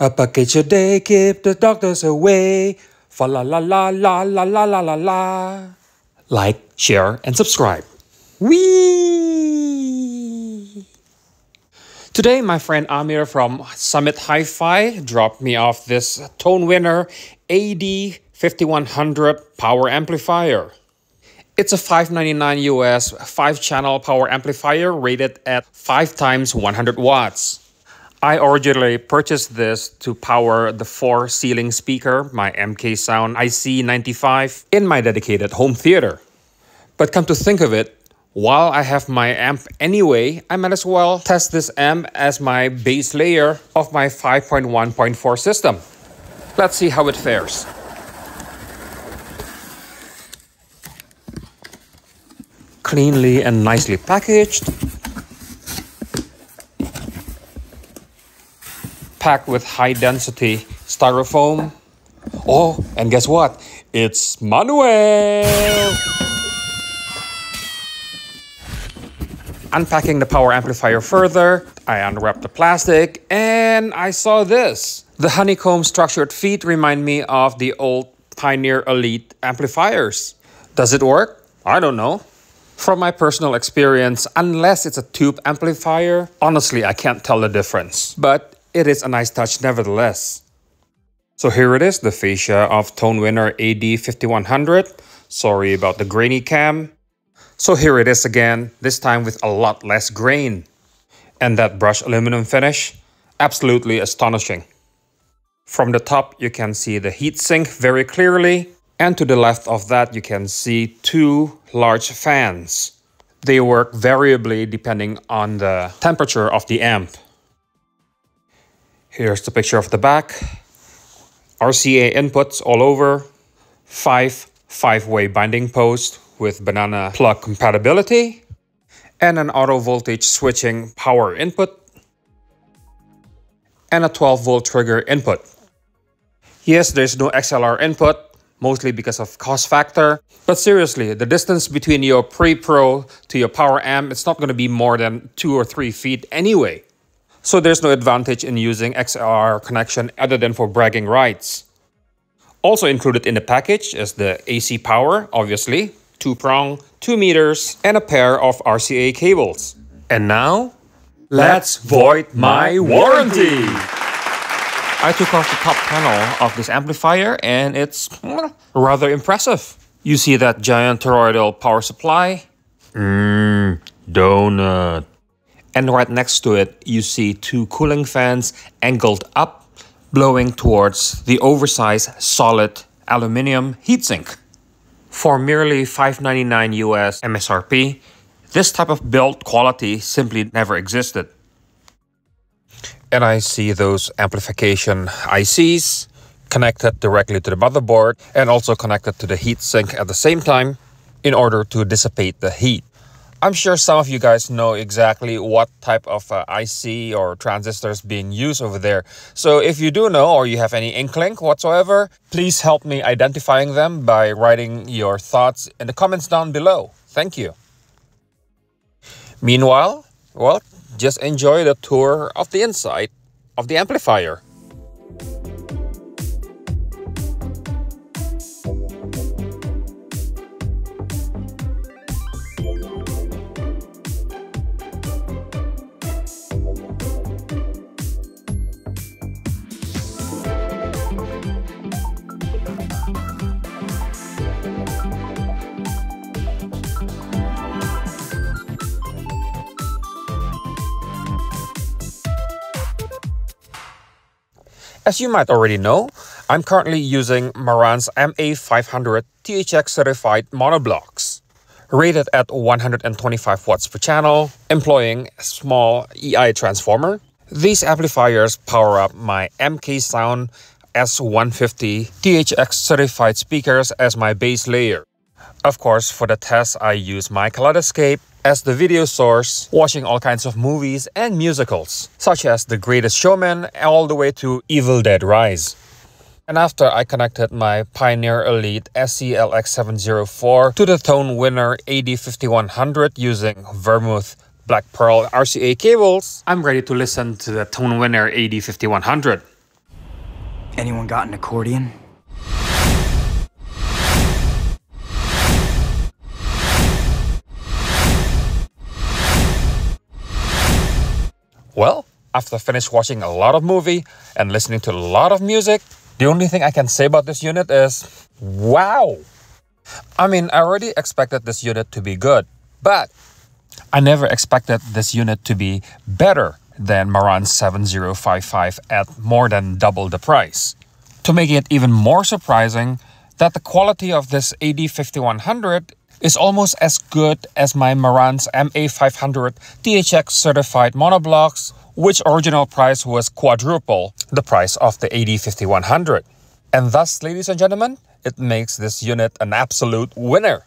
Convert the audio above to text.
A package a day keep the doctors away. Fa la la la la la la la la la. Like, share, and subscribe. Wee! Today, my friend Amir from Summit Hi-Fi dropped me off this Tone Winner AD5100 power amplifier. It's a 599 US 5-channel power amplifier rated at 5 times 100 watts. I originally purchased this to power the 4 ceiling speaker, my MK Sound IC95, in my dedicated home theater. But come to think of it, while I have my amp anyway, I might as well test this amp as my base layer of my 5.1.4 system. Let's see how it fares. Cleanly and nicely packaged. Packed with high density styrofoam. Oh, and guess what? It's Manuel! Unpacking the power amplifier further, I unwrapped the plastic and I saw this. The honeycomb structured feet remind me of the old Pioneer Elite amplifiers. Does it work? I don't know. From my personal experience, unless it's a tube amplifier, honestly I can't tell the difference. But it is a nice touch nevertheless. So here it is, the fascia of Tone Winner AD5100. Sorry about the grainy cam. So here it is again, this time with a lot less grain. And that brushed aluminum finish, absolutely astonishing. From the top, you can see the heatsink very clearly. And to the left of that, you can see two large fans. They work variably depending on the temperature of the amp. Here's the picture of the back. RCA inputs all over. Five five-way binding posts with banana plug compatibility and an auto voltage switching power input and a 12 volt trigger input. Yes, there's no XLR input, mostly because of cost factor. But seriously, the distance between your pre-pro to your power amp, it's not going to be more than 2 or 3 feet anyway. So there's no advantage in using XLR connection other than for bragging rights. Also included in the package is the AC power, obviously, two prong, 2 meters, and a pair of RCA cables. And now, let's void my warranty! I took off the top panel of this amplifier and it's mm, rather impressive. You see that giant toroidal power supply? Mmm, donut. And right next to it, you see two cooling fans angled up, blowing towards the oversized solid aluminium heatsink. For merely 5.99 US MSRP, this type of build quality simply never existed. And I see those amplification ICs connected directly to the motherboard and also connected to the heatsink at the same time in order to dissipate the heat. I'm sure some of you guys know exactly what type of uh, IC or transistors being used over there. So if you do know or you have any inkling whatsoever, please help me identifying them by writing your thoughts in the comments down below. Thank you. Meanwhile, well, just enjoy the tour of the inside of the amplifier. As you might already know, I'm currently using Marantz MA500 THX certified monoblocks, rated at 125 watts per channel, employing a small EI transformer. These amplifiers power up my MK Sound S150 THX certified speakers as my base layer. Of course, for the test, I use my Kaleidoscape as the video source, watching all kinds of movies and musicals, such as The Greatest Showman all the way to Evil Dead Rise. And after I connected my Pioneer Elite SC-LX704 to the Tone Winner AD5100 using Vermouth Black Pearl RCA cables, I'm ready to listen to the Tone Winner AD5100. Anyone got an accordion? Well, after finish watching a lot of movie and listening to a lot of music, the only thing I can say about this unit is, wow! I mean, I already expected this unit to be good, but I never expected this unit to be better than Marantz 7055 at more than double the price. To make it even more surprising, that the quality of this AD5100 is almost as good as my Marantz MA500 THX certified monoblocks, which original price was quadruple the price of the AD5100. And thus, ladies and gentlemen, it makes this unit an absolute winner.